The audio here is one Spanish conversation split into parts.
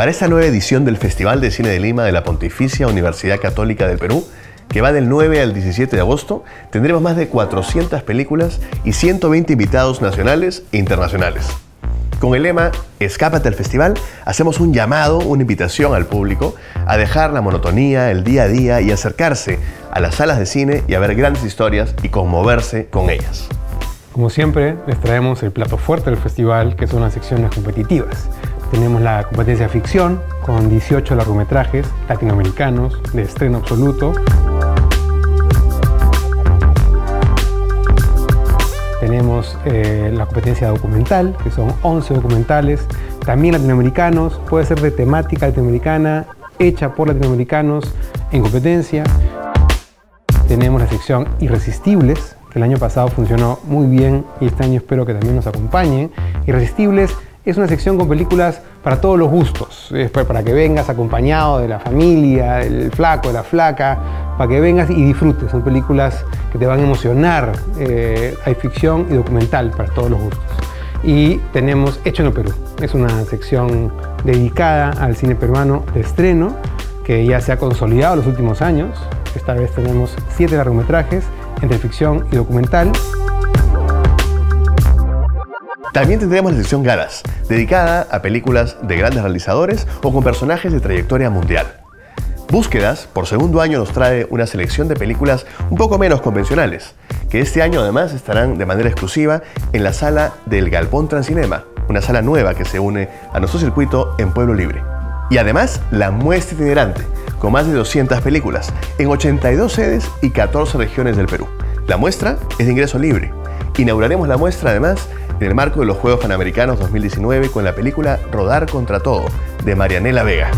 Para esta nueva edición del Festival de Cine de Lima de la Pontificia Universidad Católica del Perú, que va del 9 al 17 de agosto, tendremos más de 400 películas y 120 invitados nacionales e internacionales. Con el lema Escápate al festival, hacemos un llamado, una invitación al público a dejar la monotonía, el día a día y acercarse a las salas de cine y a ver grandes historias y conmoverse con ellas. Como siempre, les traemos el plato fuerte del festival, que son las secciones competitivas. Tenemos la competencia ficción, con 18 largometrajes latinoamericanos de estreno absoluto. Tenemos eh, la competencia documental, que son 11 documentales, también latinoamericanos, puede ser de temática latinoamericana, hecha por latinoamericanos en competencia. Tenemos la sección Irresistibles, que el año pasado funcionó muy bien y este año espero que también nos acompañen. Irresistibles es una sección con películas para todos los gustos, para que vengas acompañado de la familia, del flaco, la flaca, para que vengas y disfrutes. Son películas que te van a emocionar. Eh, hay ficción y documental para todos los gustos. Y tenemos Hecho en el Perú. Es una sección dedicada al cine peruano de estreno que ya se ha consolidado en los últimos años. Esta vez tenemos siete largometrajes entre ficción y documental. También tendremos la sección Galas, dedicada a películas de grandes realizadores o con personajes de trayectoria mundial. Búsquedas, por segundo año, nos trae una selección de películas un poco menos convencionales, que este año además estarán de manera exclusiva en la sala del Galpón Transcinema, una sala nueva que se une a nuestro circuito en Pueblo Libre. Y además, la muestra itinerante, con más de 200 películas, en 82 sedes y 14 regiones del Perú. La muestra es de ingreso libre. Inauguraremos la muestra además en el marco de los Juegos Panamericanos 2019 con la película Rodar contra todo de Marianela Vega.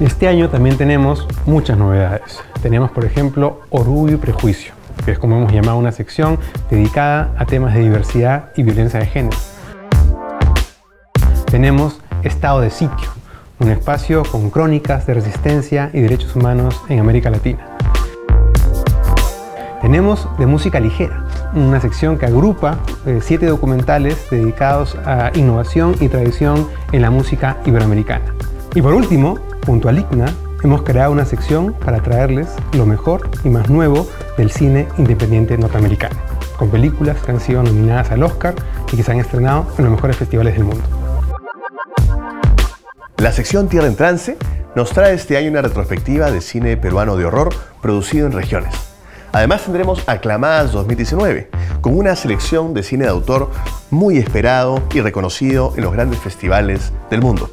Este año también tenemos muchas novedades. Tenemos, por ejemplo, Orgullo y Prejuicio, que es como hemos llamado una sección dedicada a temas de diversidad y violencia de género. Tenemos Estado de Sitio, un espacio con crónicas de resistencia y derechos humanos en América Latina. Tenemos de música ligera, una sección que agrupa eh, siete documentales dedicados a innovación y tradición en la música iberoamericana. Y por último, junto a Ligna, hemos creado una sección para traerles lo mejor y más nuevo del cine independiente norteamericano, con películas que han sido nominadas al Oscar y que se han estrenado en los mejores festivales del mundo. La sección Tierra en Trance nos trae este año una retrospectiva de cine peruano de horror producido en regiones. Además tendremos Aclamadas 2019, con una selección de cine de autor muy esperado y reconocido en los grandes festivales del mundo.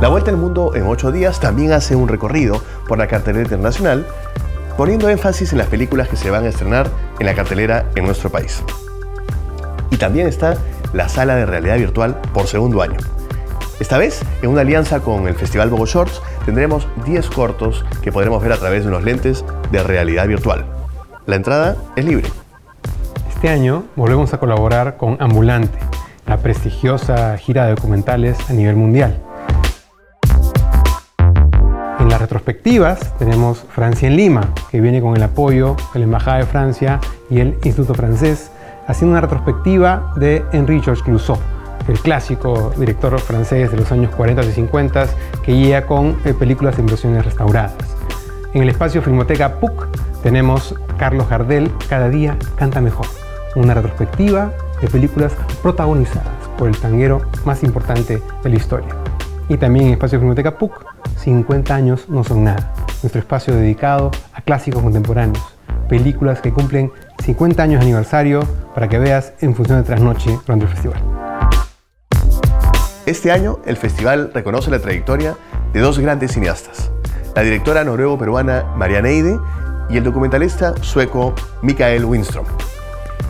La Vuelta al Mundo en 8 días también hace un recorrido por la cartelera internacional, poniendo énfasis en las películas que se van a estrenar en la cartelera en nuestro país. Y también está la sala de realidad virtual por segundo año. Esta vez, en una alianza con el Festival Bogo Shorts, tendremos 10 cortos que podremos ver a través de unos lentes de realidad virtual. La entrada es libre. Este año volvemos a colaborar con Ambulante, la prestigiosa gira de documentales a nivel mundial. En las retrospectivas tenemos Francia en Lima, que viene con el apoyo de la Embajada de Francia y el Instituto Francés, haciendo una retrospectiva de Henri Georges Clouseau, el clásico director francés de los años 40 y 50 que guía con eh, películas de inversiones restauradas. En el espacio Filmoteca PUC tenemos Carlos Gardel, Cada día canta mejor, una retrospectiva de películas protagonizadas por el tanguero más importante de la historia. Y también en el espacio Filmoteca PUC, 50 años no son nada, nuestro espacio dedicado a clásicos contemporáneos, películas que cumplen 50 años de aniversario para que veas en función de trasnoche durante el festival. Este año, el festival reconoce la trayectoria de dos grandes cineastas, la directora noruego-peruana Maria Neide y el documentalista sueco Mikael Winstrom.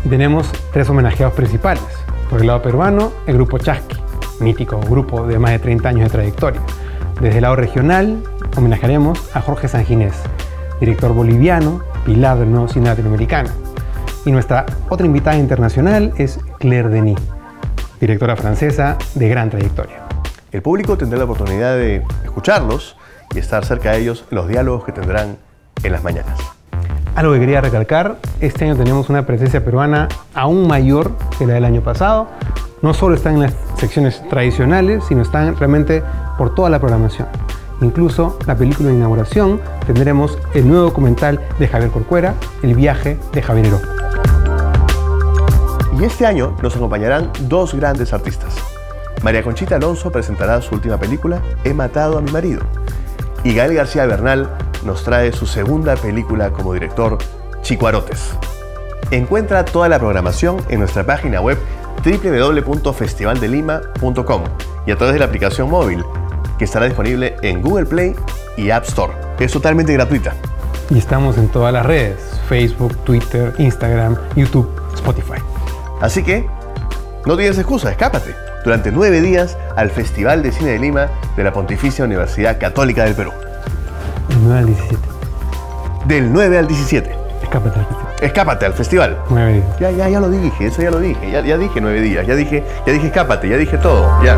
Y tenemos tres homenajeados principales. Por el lado peruano, el grupo Chasqui, mítico grupo de más de 30 años de trayectoria. Desde el lado regional, homenajearemos a Jorge Sanginés, director boliviano, pilar del nuevo cine latinoamericano. Y nuestra otra invitada internacional es Claire Denis, directora francesa de gran trayectoria. El público tendrá la oportunidad de escucharlos y estar cerca de ellos en los diálogos que tendrán en las mañanas. Algo que quería recalcar, este año tenemos una presencia peruana aún mayor que la del año pasado. No solo están en las secciones tradicionales, sino están realmente por toda la programación. Incluso la película de inauguración tendremos el nuevo documental de Javier Corcuera, El viaje de Javier Heró. Este año nos acompañarán dos grandes artistas. María Conchita Alonso presentará su última película, He matado a mi marido. Y Gael García Bernal nos trae su segunda película como director, Chicuarotes. Encuentra toda la programación en nuestra página web www.festivaldelima.com y a través de la aplicación móvil, que estará disponible en Google Play y App Store. Es totalmente gratuita. Y estamos en todas las redes, Facebook, Twitter, Instagram, YouTube, Spotify. Así que, no tienes excusa, escápate durante nueve días al Festival de Cine de Lima de la Pontificia Universidad Católica del Perú. Del 9 al 17. Del 9 al 17. Escápate al festival. Escápate al festival. Nueve días. Ya, ya, ya lo dije, eso ya lo dije, ya, ya dije nueve días, ya dije, ya dije escápate, ya dije todo, ya.